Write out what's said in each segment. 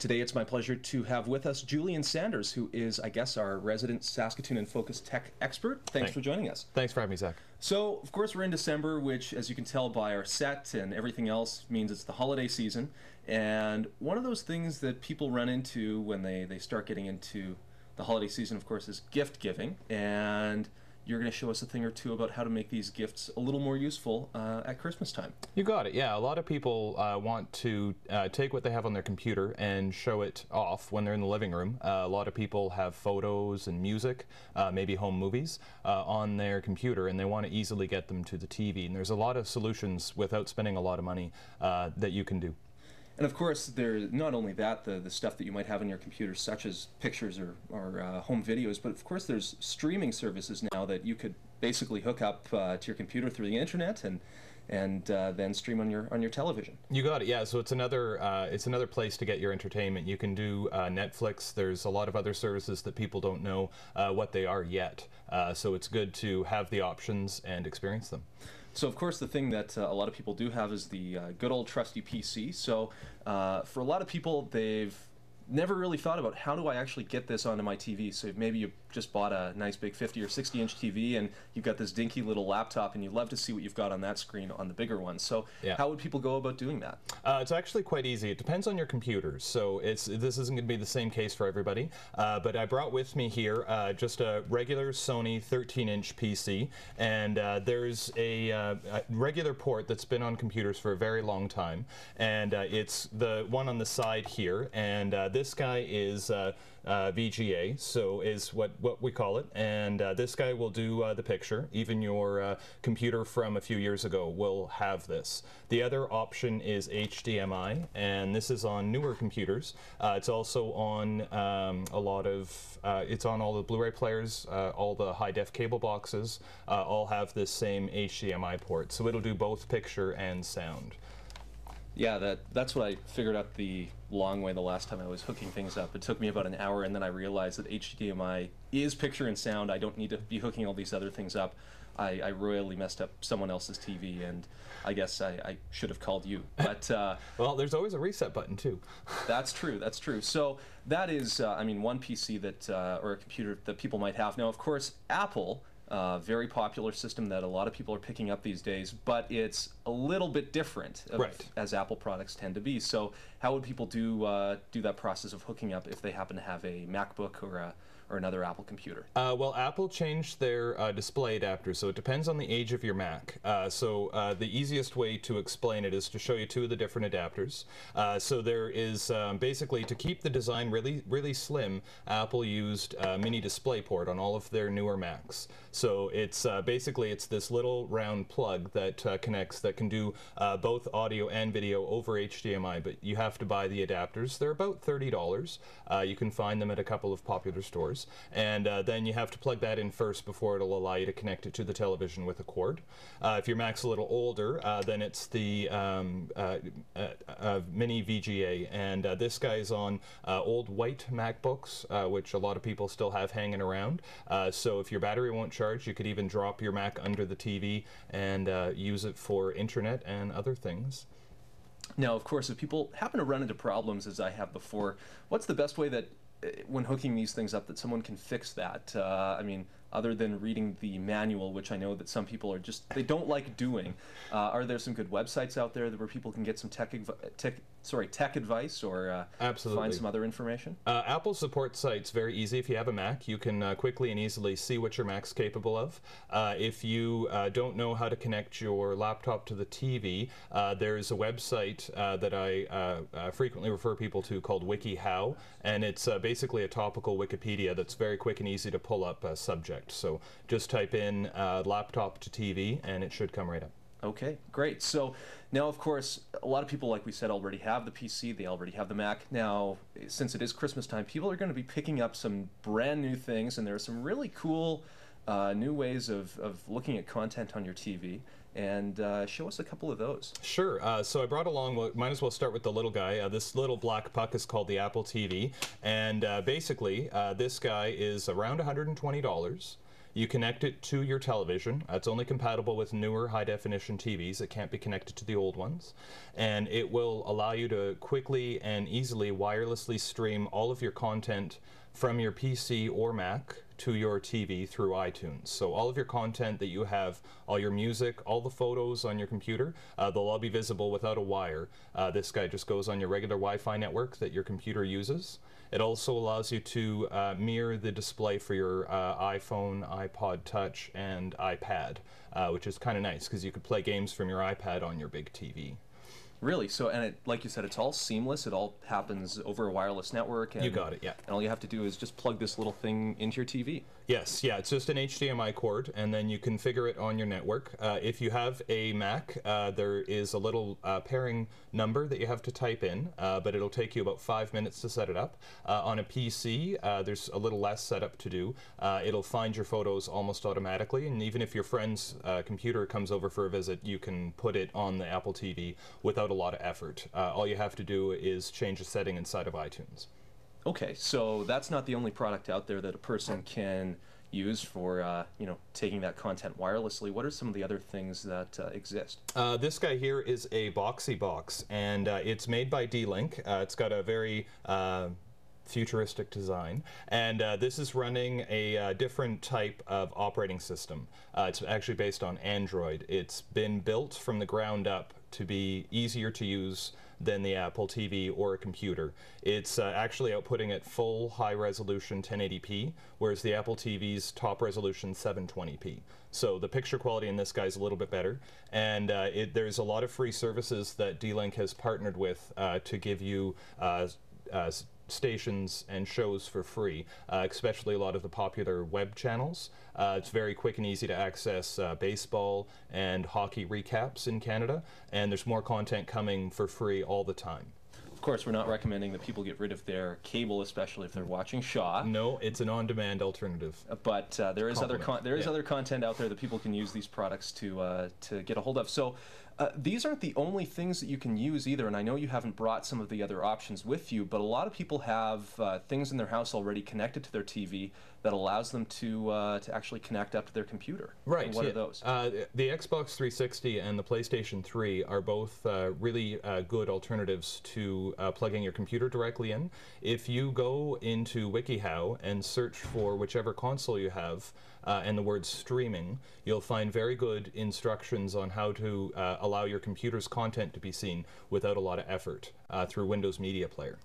Today, it's my pleasure to have with us Julian Sanders, who is, I guess, our resident Saskatoon and Focus tech expert. Thanks for joining us. Thanks for having me, Zach. So, of course, we're in December, which, as you can tell by our set and everything else, means it's the holiday season. And one of those things that people run into when they, they start getting into the holiday season, of course, is gift giving. And you're going to show us a thing or two about how to make these gifts a little more useful uh, at Christmas time. You got it. Yeah, a lot of people uh, want to uh, take what they have on their computer and show it off when they're in the living room. Uh, a lot of people have photos and music, uh, maybe home movies, uh, on their computer, and they want to easily get them to the TV. And there's a lot of solutions without spending a lot of money that you can do. And of course, there not only that, the, the stuff that you might have on your computer, such as pictures or, or uh, home videos, but of course, there's streaming services now that you could basically hook up uh, to your computer through the internet and and uh, then stream on your on your television. You got it. Yeah. So it's another uh, it's another place to get your entertainment. You can do uh, Netflix. There's a lot of other services that people don't know uh, what they are yet. Uh, so it's good to have the options and experience them. So of course, the thing that uh, a lot of people do have is the uh, good old trusty PC. So uh, for a lot of people, they've never really thought about how do I actually get this onto my TV. So maybe you just bought a nice big 50 or 60 inch TV and you've got this dinky little laptop and you love to see what you've got on that screen on the bigger one. So Yeah. how would people go about doing that? Uh, it's actually quite easy. It depends on your computer. So it's this isn't going to be the same case for everybody. Uh, but I brought with me here uh, just a regular Sony 13-inch PC, and uh, there's a, uh, a regular port that's been on computers for a very long time, and uh, it's the one on the side here. And uh, this guy is uh, uh, VGA, so is what what we call it. And uh, this guy will do uh, the picture. Even your uh, computer from a few years ago will have this. The other option is HDMI, and this is on newer computers. Uh, it's also on um, a lot of. It's on all the Blu-ray players, all the high-def cable boxes. All have this same HDMI port, so it'll do both picture and sound. Yeah, that that's what I figured out the long way the last time I was hooking things up. It took me about an hour, and then I realized that HDMI is picture and sound. I don't need to be hooking all these other things up. I, I royally messed up someone else's TV, and I guess I, I should have called you. But uh, Well, there's always a reset button too. that's true. That's true. So that is, uh, I mean, one PC that uh, or a computer that people might have now. Of course, Apple. Uh, very popular system that a lot of people are picking up these days, but it's a little bit different, of- Right. as Apple products tend to be. So, how would people do uh, do that process of hooking up if they happen to have a MacBook or a or another Apple computer? Uh, well, Apple changed their uh, display adapter, so it depends on the age of your Mac. Uh, so uh, the easiest way to explain it is to show you two of the different adapters. Uh, so there is um, basically to keep the design really really slim. Apple used uh, mini DisplayPort on all of their newer Macs. So it's basically it's this little round plug that connects that can do both audio and video over HDMI, but you have to buy the adapters. They're about thirty dollars. You can find them at a couple of popular stores, and uh, then you have to plug that in first before it'll allow you to connect it to the television with a cord. Uh, if your Mac's a little older, uh, then it's the um, uh, uh, mini VGA, and this guy's on uh, old white MacBooks, which a lot of people still have hanging around. So if your battery won't charge, you could even drop your Mac under the TV and use it for internet and other things. Now, of course, if people happen to run into problems as I have before, what's the best way that when hooking these things up that someone can fix that? Uh, I mean, other than reading the manual, which I know that some people are just they don't like doing. Uh, are there some good websites out there where people can get some tech, tech sorry tech advice or uh, Absolutely. find some other information? Uh, Apple support sites very easy. If you have a Mac, you can uh, quickly and easily see what your Mac's capable of. Uh, if you uh, don't know how to connect your laptop to the TV, uh, there's a website uh, that I frequently refer people to called WikiHow, and it's uh, basically a topical Wikipedia that's very quick and easy to pull up a subject. So just type in uh, laptop to TV, and it should come right up. Okay, great. So now, of course, a lot of people, like we said, already have the PC. They already have the Mac. Now, since it is Christmas time, people are going to be picking up some brand new things, and there are some really cool uh, new ways of, of looking at content on your TV. And uh, show us a couple of those. Sure. Uh, so I brought along. Well, might as well start with the little guy. Uh, this little black puck is called the Apple TV, and uh, basically, uh, this guy is around $120. You connect it to your television. Uh, it's only compatible with newer high definition TVs. It can't be connected to the old ones. And it will allow you to quickly and easily wirelessly stream all of your content from your PC or Mac to your TV through iTunes. So all of your content that you have, all your music, all the photos on your computer, uh, they'll all be visible without a wire. Uh, this guy just goes on your regular Wi-Fi network that your computer uses. It also allows you to uh, mirror the display for your uh, iPhone, iPod Touch, and iPad, uh, which is kind of nice because you could play games from your iPad on your big TV. Really? So, and it, like you said, it's all seamless. It all happens over a wireless network. And, You got it, yeah. And all you have to do is just plug this little thing into your TV. Yes, yeah, it's just an HDMI cord, and then you configure it on your network. Uh, if you have a Mac, uh, there is a little uh, pairing number that you have to type in, uh, but it'll take you about five minutes to set it up. Uh, on a PC, uh, there's a little less setup to do. Uh, it'll find your photos almost automatically, and even if your friend's uh, computer comes over for a visit, you can put it on the Apple TV without a lot of effort. Uh, all you have to do is change a setting inside of iTunes. Okay, so that's not the only product out there that a person can use for uh, you know taking that content wirelessly. What are some of the other things that uh, exist? Uh, this guy here is a Boxee Box, and uh, it's made by D-Link. Uh, it's got a very uh, futuristic design, and uh, this is running a uh, different type of operating system. Uh, it's actually based on Android. It's been built from the ground up to be easier to use than the Apple TV or a computer. It's uh, actually outputting at full high resolution 1080p, whereas the Apple TV's top resolution 720p. So the picture quality in this guy's a little bit better, and uh, it, there's a lot of free services that D-Link has partnered with uh, to give you uh, uh, stations and shows for free, uh, especially a lot of the popular web channels. Uh, it's very quick and easy to access uh, baseball and hockey recaps in Canada, and there's more content coming for free all the time. Of course, we're not recommending that people get rid of their cable, especially if they're watching Shaw. No, it's an on-demand alternative. Uh, But uh, there is other con- there is yeah. other content out there that people can use these products to uh, to get a hold of. So uh, these aren't the only things that you can use either. And I know you haven't brought some of the other options with you, but a lot of people have uh, things in their house already connected to their TV that allows them to uh, to actually connect up to their computer. Right. And what yeah. are those? Uh, the Xbox 360 and the PlayStation 3 are both uh, really uh, good alternatives to uh, plugging your computer directly in. If you go into WikiHow and search for whichever console you have uh, and the word streaming, you'll find very good instructions on how to uh, allow your computer's content to be seen without a lot of effort uh, through Windows Media Player.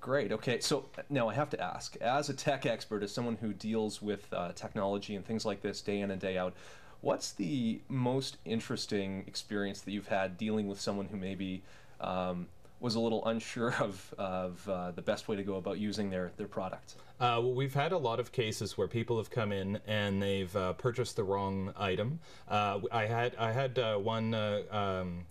Great. Okay. So now I have to ask, as a tech expert, as someone who deals with uh, technology and things like this day in and day out, what's the most interesting experience that you've had dealing with someone who maybe um, was a little unsure of, of uh, the best way to go about using their, their product? Uh, well, we've had a lot of cases where people have come in and they've uh, purchased the wrong item. Uh, I had I had uh, one uh, um,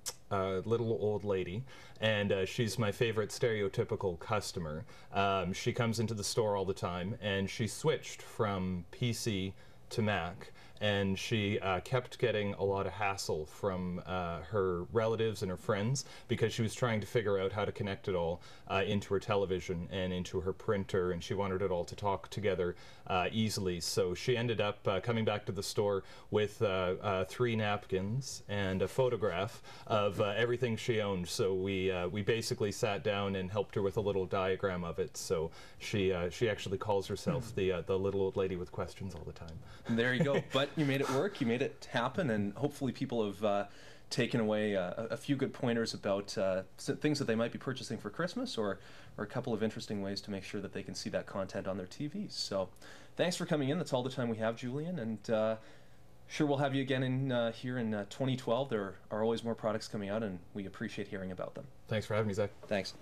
little old lady, and she's my favorite stereotypical customer. Um, she comes into the store all the time, and she switched from PC to Mac. And she uh, kept getting a lot of hassle from uh, her relatives and her friends because she was trying to figure out how to connect it all uh, into her television and into her printer, and she wanted it all to talk together uh, easily. So she ended up uh, coming back to the store with uh, uh, three napkins and a photograph of uh, everything she owned. So we uh, we basically sat down and helped her with a little diagram of it. So she uh, she actually calls herself the uh, the little old lady with questions all the time. There you go. but you made it work. You made it happen, and hopefully people have uh, taken away uh, a, few good pointers about uh, things that they might be purchasing for Christmas, or or a couple of interesting ways to make sure that they can see that content on their TVs. So, thanks for coming in. That's all the time we have, Julian, and. Uh, Sure, we'll have you again in uh, here in uh, 2012. There are always more products coming out, and we appreciate hearing about them. Thanks for having me, Zach. Thanks.